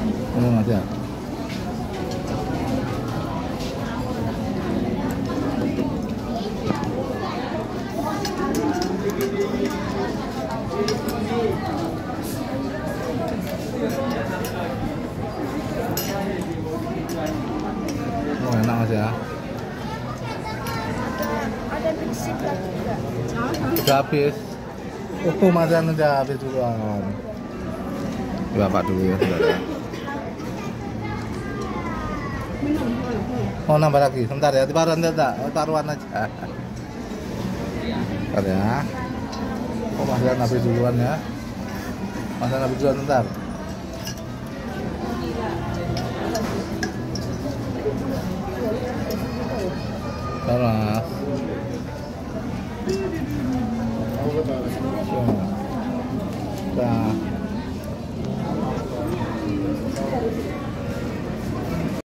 Ngomong aja. Oh, enak mas ya. Sudah habis. Oh, masih udah habis duluan. Bapak dulu ya. Mau nambah lagi? Sebentar ya, taruhan enggak? Taruhan aja. Bentar ya. Oh, masakan habis duluan ya. Masakan habis duluan, bentar. Bentar, Mas. Nah.